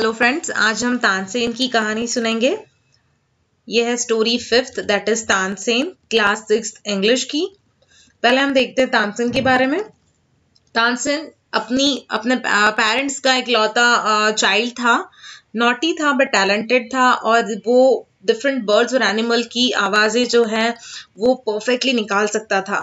Hello friends आज हम तानसेन की कहानी सुनेंगे। यह है story fifth that is Tansen class six English की। पहले हम देखते हैं तानसेन के बारे में। तानसेन अपनी, अपने पेरेंट्स का एक लौता चाइल्ड था। नॉटी था बट टैलेंटेड था, और वो डिफरेंट बर्ड्स और एनिमल की आवाज़ें जो है, वो परफेक्टली निकाल सकता था।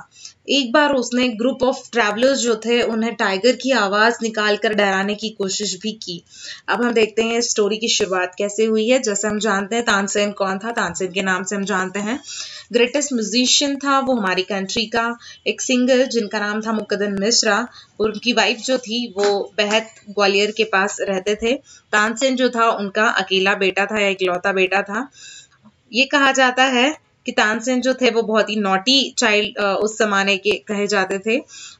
एक बार उसने ग्रुप ऑफ़ ट्रैवलर्स जो थे, उन्हें टाइगर की आवाज़ निकाल कर डराने की कोशिश भी की। अब हम देखते हैं स्टोरी की शुरुआत कैसे हुई है। जैसे हम जानते हैं तानसेन कौन था? तानसेन के नाम से हम जानते हैं। ग्रेटेस्ट म्यूजिशियन था वो हमारी कंट्री का एक सिंगर जिनका नाम था मुकदन मिश्रा। और उनकी वाइफ जो थी, वो बेहद ग्वालियर के पास रहते थे। तानसेन जो था, उनका अकेला बेटा था या इकलौता बेटा था। ये कहा जाता है कि तानसेन जो थे, वो बहुत ही नोटी चाइल्ड उस जमाने के कहे जाते थे।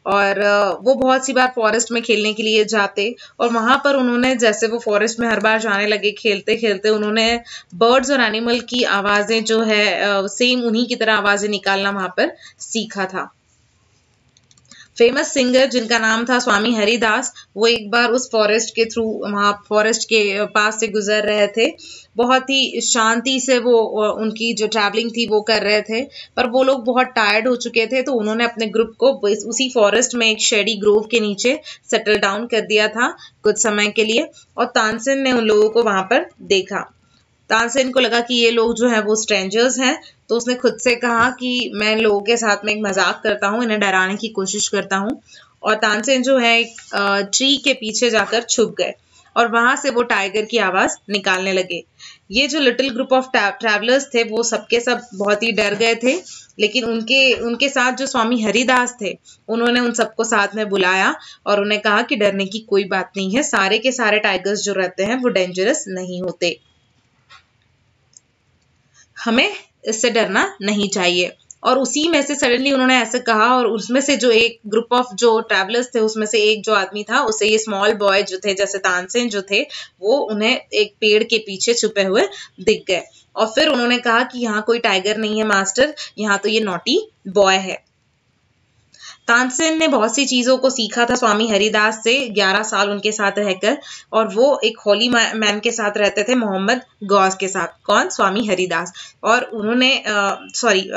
और वो बहुत सी बार फॉरेस्ट में खेलने के लिए जाते और वहाँ पर उन्होंने, जैसे वो फॉरेस्ट में हर बार जाने लगे खेलते खेलते उन्होंने बर्ड्स और एनिमल की आवाज़ें जो है सेम उन्हीं की तरह आवाज़ें निकालना वहाँ पर सीखा था। फ़ेमस सिंगर जिनका नाम था स्वामी हरिदास, वो एक बार उस फॉरेस्ट के थ्रू वहाँ फॉरेस्ट के पास से गुजर रहे थे। बहुत ही शांति से वो उनकी जो ट्रैवलिंग थी वो कर रहे थे। पर वो लोग बहुत टायर्ड हो चुके थे तो उन्होंने अपने ग्रुप को उसी फॉरेस्ट में एक शेडी ग्रोव के नीचे सेटल डाउन कर दिया था कुछ समय के लिए। और तानसेन ने उन लोगों को वहाँ पर देखा। तानसेन को लगा कि ये लोग जो है वो स्ट्रेंजर्स हैं। तो उसने खुद से कहा कि मैं लोगों के साथ में एक मज़ाक करता हूँ, इन्हें डराने की कोशिश करता हूँ। और तानसेन जो है एक ट्री के पीछे जाकर छुप गए और वहाँ से वो टाइगर की आवाज़ निकालने लगे। ये जो लिटिल ग्रुप ऑफ़ ट्रैवलर्स थे, वो सबके सब बहुत ही डर गए थे। लेकिन उनके उनके साथ जो स्वामी हरिदास थे, उन्होंने उन सबको साथ में बुलाया और उन्हें कहा कि डरने की कोई बात नहीं है। सारे के सारे टाइगर्स जो रहते हैं, वो डेंजरस नहीं होते। हमें इससे डरना नहीं चाहिए। और उसी में से सडनली उन्होंने ऐसे कहा और उसमें से जो एक ग्रुप ऑफ़ जो ट्रैवलर्स थे, उसमें से एक जो आदमी था, उसे ये स्मॉल बॉय जो थे, जैसे तानसेन जो थे, वो उन्हें एक पेड़ के पीछे छुपे हुए दिख गए। और फिर उन्होंने कहा कि यहाँ कोई टाइगर नहीं है मास्टर यहाँ तो ये नोटी बॉय है। तानसेन ने बहुत सी चीज़ों को सीखा था स्वामी हरिदास से 11 साल उनके साथ रहकर, और वो एक होली मैम के साथ रहते थे, मोहम्मद गौस के साथ। कौन? स्वामी हरिदास। और उन्होंने सॉरी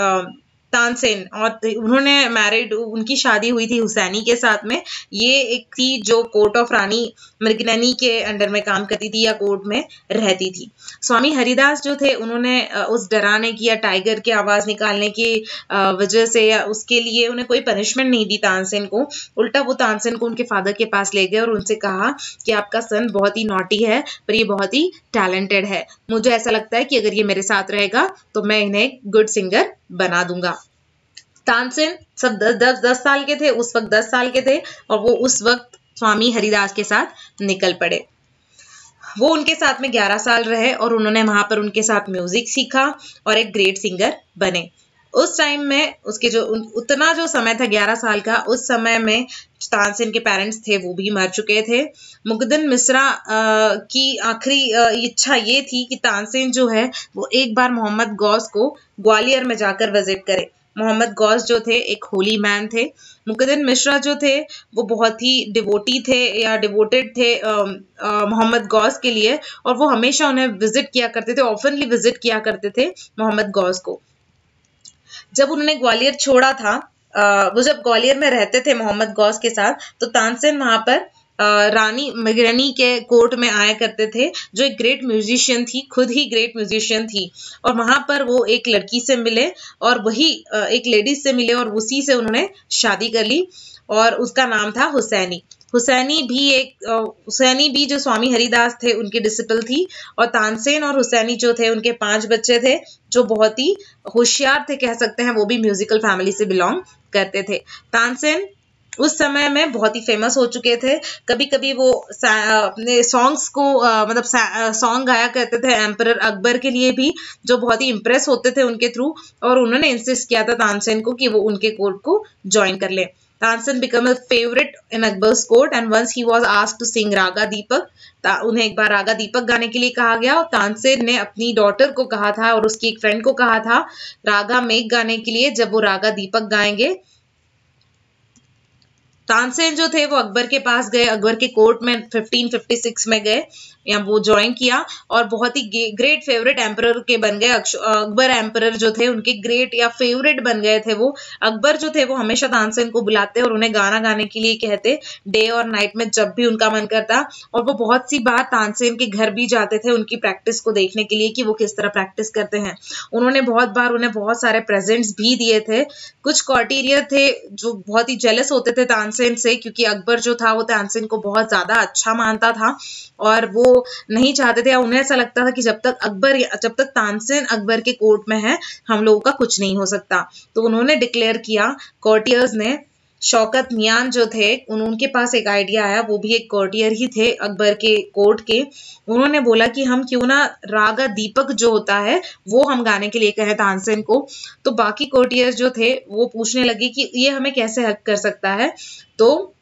तानसेन और उन्होंने मैरिड उनकी शादी हुई थी हुसैनी के साथ में। ये एक थी जो कोर्ट ऑफ़ रानी मृगनैनी के अंडर में काम करती थी या कोर्ट में रहती थी। स्वामी हरिदास जो थे, उन्होंने उस डराने की या टाइगर की आवाज़ निकालने की वजह से या उसके लिए उन्हें कोई पनिशमेंट नहीं दी तानसेन को। उल्टा वो तानसेन को उनके फादर के पास ले गए और उनसे कहा कि आपका सन बहुत ही नोटी है, पर ये बहुत ही टैलेंटेड है। मुझे ऐसा लगता है कि अगर ये मेरे साथ रहेगा तो मैं इन्हें गुड सिंगर बना दूँगा। तानसेन सब दस दस दस साल के थे, उस वक्त दस साल के थे, और वो उस वक्त स्वामी हरिदास के साथ निकल पड़े। वो उनके साथ में ग्यारह साल रहे और उन्होंने वहाँ पर उनके साथ म्यूज़िक सीखा और एक ग्रेट सिंगर बने। उस टाइम में उसके जो उतना जो समय था ग्यारह साल का, उस समय में तानसेन के पेरेंट्स थे, वो भी मर चुके थे। मुकदन मिश्रा की आखिरी इच्छा ये थी कि तानसेन जो है, वो एक बार मोहम्मद गौस को ग्वालियर में जाकर विज़िट करे। मोहम्मद गौस जो थे एक होली मैन थे। मुकदन मिश्रा जो थे वो बहुत ही डिवोटी थे या डिवोटेड थे मोहम्मद गौस के लिए। और वो हमेशा उन्हें विज़िट किया करते थे ऑफनली विज़िट किया करते थे मोहम्मद गौस को। जब उन्होंने ग्वालियर छोड़ा था आ, वो जब ग्वालियर में रहते थे मोहम्मद गौस के साथ तो तानसेन वहाँ पर रानी मगरनी के कोर्ट में आया करते थे, जो एक ग्रेट म्यूजिशियन थी, खुद ही ग्रेट म्यूजिशियन थी। और वहाँ पर वो एक लड़की से मिले और वही एक लेडीज़ से मिले और उसी से उन्होंने शादी कर ली और उसका नाम था हुसैनी। हुसैनी भी एक हुसैनी भी जो स्वामी हरिदास थे, उनकी डिसिपल थी और तानसेन और हुसैनी जो थे, उनके पाँच बच्चे थे, जो बहुत ही होशियार थे कह सकते हैं, वो भी म्यूजिकल फैमिली से बिलोंग करते थे। तानसेन उस समय में बहुत ही फ़ेमस हो चुके थे। कभी कभी वो अपने सॉन्ग्स को मतलब सॉन्ग गाया करते थे एम्पर अकबर के लिए भी, जो बहुत ही इम्प्रेस होते थे उनके थ्रू और उन्होंने इंसिस्ट किया था तानसेन को कि वो उनके कोर्ट को ज्वाइन कर ले। Tansen become a favourite in Akbar's court and once he was asked to sing raga Deepak उन्हें एक बार रागा दीपक गाने के लिए कहा गया, और तानसेन ने अपनी डॉटर को कहा था, और उसकी एक फ्रेंड को कहा था रागा मेघ गाने के लिए, जब वो रागा दीपक गाएँगे तानसेन जो थे वो अकबर के पास गए, अकबर के कोर्ट में 1556 में गए। या वो ज्वाइन किया और बहुत ही ग्रेट फेवरेट एम्पर के बन गए। अकबर एम्पर जो थे, उनके ग्रेट या फेवरेट बन गए थे वो। अकबर जो थे, वो हमेशा तानसेन को बुलाते और उन्हें गाना गाने के लिए कहते। डे और नाइट में जब भी उनका मन करता। और वो बहुत सी बार तानसेन के घर भी जाते थे, उनकी प्रैक्टिस को देखने के लिए कि वो किस तरह प्रैक्टिस करते हैं। उन्होंने बहुत बार उन्हें बहुत सारे प्रेजेंट्स भी दिए थे। कुछ कॉटीरियर थे जो बहुत ही जेलस होते थे तानसेन से क्योंकि अकबर जो था, वो तानसेन को बहुत ज़्यादा अच्छा मानता था। और वो नहीं चाहते थे या उन्हें ऐसा लगता था कि जब तक अकबर जब तक तानसेन अकबर के कोर्ट में है, हम लोगों का कुछ नहीं हो सकता। तो उन्होंने डिक्लेयर किया कोर्टियर्स ने, शौकत मियान जो थे, उन, उनके पास एक आइडिया आया, वो भी एक कोर्टियर ही थे अकबर के कोर्ट के। उन्होंने बोला कि हम क्यों ना रागा दीपक जो होता है, वो हम गाने के लिए कहें तानसेन को। तो बाकी कोर्टियर जो थे, वो पूछने लगे कि ये हमें कैसे हक कर सकता है? तो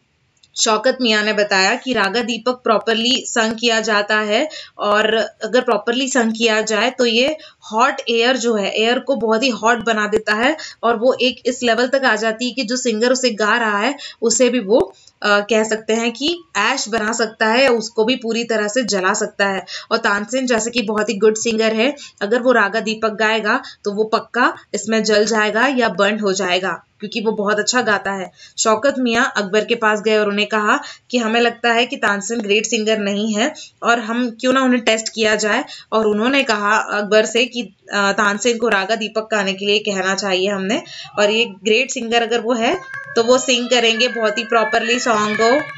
शौकत मियाँ ने बताया कि रागा दीपक प्रॉपरली संग किया जाता है और अगर प्रॉपरली संग किया जाए तो ये हॉट एयर जो है एयर को बहुत ही हॉट बना देता है और वो एक इस लेवल तक आ जाती है कि जो सिंगर उसे गा रहा है उसे भी वो आ, कह सकते हैं कि ऐश बना सकता है उसको भी पूरी तरह से जला सकता है। और तानसेन जैसे कि बहुत ही गुड सिंगर है अगर वो रागा दीपक गाएगा तो वो पक्का इसमें जल जाएगा या बर्न हो जाएगा। क्योंकि वो बहुत अच्छा गाता है। शौकत मियाँ अकबर के पास गए और उन्हें कहा कि हमें लगता है कि तानसेन ग्रेट सिंगर नहीं है और हम क्यों ना उन्हें टेस्ट किया जाए और उन्होंने कहा अकबर से कि तानसेन को रागा दीपक गाने के लिए कहना चाहिए हमने। और ये ग्रेट सिंगर अगर वो है तो वो सिंग करेंगे बहुत ही प्रॉपरली सॉन्ग को।